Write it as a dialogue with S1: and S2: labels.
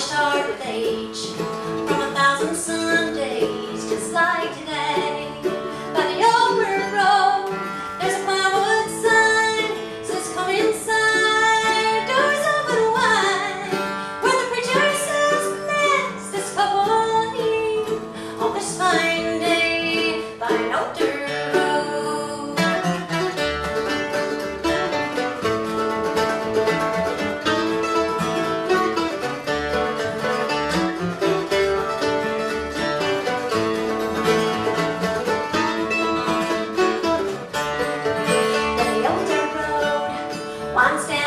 S1: hard with age. One step.